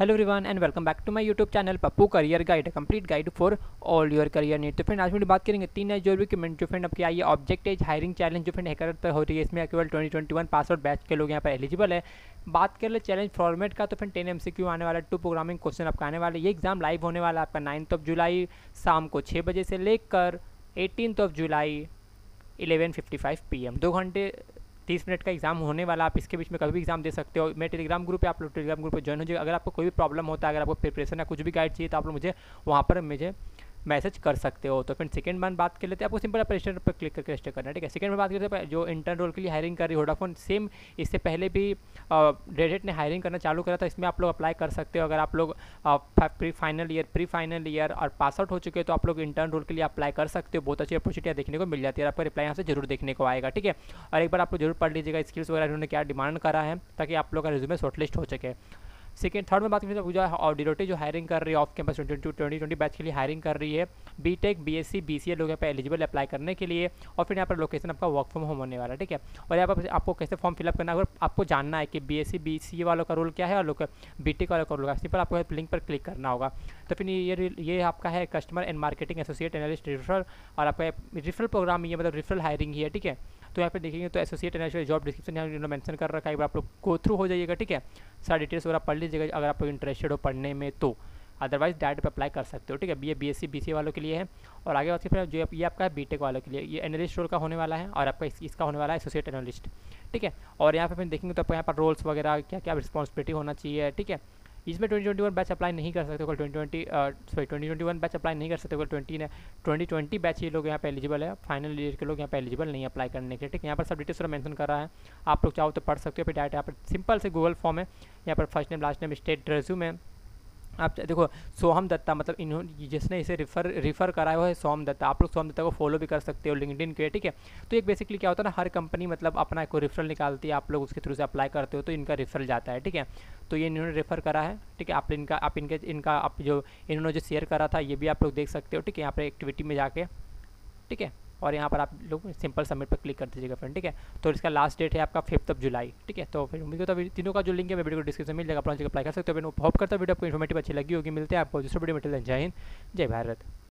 Hello everyone and welcome back to my YouTube channel Pappu career guide complete guide for all your career need तो friend आज में बात करेंगे तीन नए जो रिक्रूटमेंट जो फ्रेंड आपकी आई है ऑब्जेक्ट एज हायरिंग चैलेंज जो फ्रेंड हैकर पर हो रही है, इसमें केवल 2021 पास आउट बैच के लोग यहाँ पर एलिजिबल है। बात कर ले चैलेंज फॉर्मेट का तो फिर टेन एम आने वाला टू प्रोग्रामिंग क्वेश्चन आपका आने वाला ये एग्ज़ाम लाइव होने वाला आपका नाइन्थ ऑफ़ जुलाई शाम को छः बजे से लेकर eighteen of July eleven fifty five P दो घंटे तीस मिनट का एग्ज़ाम होने वाला, आप इसके बीच में कभी भी एग्ज़ाम दे सकते हो। मैं टेलीग्राम ग्रुप पे आप लोग टेलीग्राम ग्रुप पर ज्वाइन हो जाए अगर आपको कोई भी प्रॉब्लम होता है, अगर आपको प्रिपरेशन या कुछ भी गाइड चाहिए तो आप लोग मुझे वहाँ पर मुझे मैसेज कर सकते हो। तो फिर सेकंड वन बात कर लेते हैं। आपको सिंपल रजिस्टर पर क्लिक करके रजिस्टर करना है, ठीक है? सेकंड में बात करते हैं, जो इंटर्न रोल के लिए हायरिंग कर रही वोडाफोन सेम इससे पहले भी डेडेट ने हायरिंग करना चालू करा था। इसमें आप लोग अप्लाई कर सकते हो। अगर आप लोग pre final year pre final year और पास आउट हो चुके हैं तो आप लोग इंटर्न रोल के लिए अप्लाई कर सकते हो। बहुत अच्छी अपॉर्चुनिटियाँ देखने को मिल जाती है आपका रिप्लाई यहाँ से ज़रूर देखने को आएगा, ठीक है? और एक बार आप लोग ज़रूर पढ़ लीजिएगा। स्किल्स वगैरह उन्होंने क्या डिमांड करा है, ताकि आप लोग का रिज्यूमे शॉर्टलिस्ट हो सके। सेकेंड थर्ड में बात करें तो जो ऑडिडोटी जो हायरिंग कर रही है off campus twenty twenty twenty batch के लिए हायरिंग कर रही है। B tech B S C B C A लोग यहाँ पर एलिजिबल अप्लाई करने के लिए और फिर यहाँ पर लोकेशन आपका वर्क फ्रॉम होम होने वाला है, ठीक है? और यहाँ पर आपको कैसे फॉर्म फिलअप करना है, अगर आपको जानना है कि B S C B C A वालों का रोल क्या है और लोग बी टेक वालों का रोल सिंपल आपको लिंक पर क्लिक करना होगा। तो फिर ये ये आपका है customer and marketing associate analyst referral और आपका रिफरल प्रोग्राम ही है मतलब रिफरल हायरिंग ही है, ठीक है? तो यहाँ पे देखेंगे तो एसोसिएट एनालिस्ट जॉब डिस्क्रिप्शन यहाँ मेंशन कर रखा है। एक आप लोग गो थ्रू हो जाइएगा ठीक है? सारा डिटेल्स वगैरह पढ़ लीजिएगा अगर आप लोग इंटरेस्टेड हो पढ़ने में तो। अदरवाइज़ डायरेक्ट अप्लाई कर सकते हो ठीक है? B A B S C B C वालों के लिए है। और आगे बात फिर जो ये आपका बी टेक वालों के लिए ये एनालिस्ट रोल का होने वाला है और आपका इस, इसका होने वाला है एसोसिएट एनालिस्ट ठीक है? और यहाँ पे फिर देखेंगे तो आपको यहाँ पर रोल्स वगैरह क्या क्या रिस्पॉन्सिबिलिटी होना चाहिए ठीक है? इसमें twenty twenty one batch apply नहीं कर सकते twenty twenty sorry twenty twenty one batch apply नहीं कर सकते कल ट्वेंटी ट्वेंटी ट्वेंटी बैच ये लोग यहाँ पे एलिजिबल है। फाइनल ईयर के लोग यहाँ पे एलिजिबल नहीं अप्लाई करने के ठीक यहाँ पर सब डिटेल्स मैंशन कर रहा है। आप लोग चाहो तो पढ़ सकते हो, फिर डायरेक्ट यहाँ पर सिंपल से गूगल फॉर्म है। यहाँ पर first name last name state resume है। आप देखो, सोहम दत्ता मतलब इन्होंने जिसने इसे रिफ़र रिफ़र कराया है सोहम दत्ता। आप लोग सोहम दत्ता को फॉलो भी कर सकते हो लिंकडिन के, ठीक है? तो एक बेसिकली क्या होता है ना, हर कंपनी मतलब अपना कोई रिफरल निकालती है, आप लोग उसके थ्रू से अप्लाई करते हो तो इनका रिफरल जाता है, ठीक है? तो ये इन्होंने रेफ़र करा है, ठीक है? आप इनका, आप इनके, इनका, आप जो, इन्होंने जो शेयर करा था, ये भी आप लोग देख सकते हो, ठीक है? यहाँ पर एक्टिविटी में जाके, ठीक है? और यहाँ पर आप लोग सिंपल सबमिट पर क्लिक कर दीजिएगा फ्रेंड ठीक है? तो इसका लास्ट डेट है आपका फिफ्थ ऑफ़ जुलाई ठीक है? तो फिर उम्मीद तो तीनों का जो लिंक है मैं वीडियो को डिस्क्रिप्शन मिल जाएगा अपना अप्लाई कर सकते हो। होप करता वीडियो आपको इन्फॉर्मेटिव अच्छी लगी होगी। मिलते हैं आपको दूसरे वीडियो में। जय हिंद, जय भारत।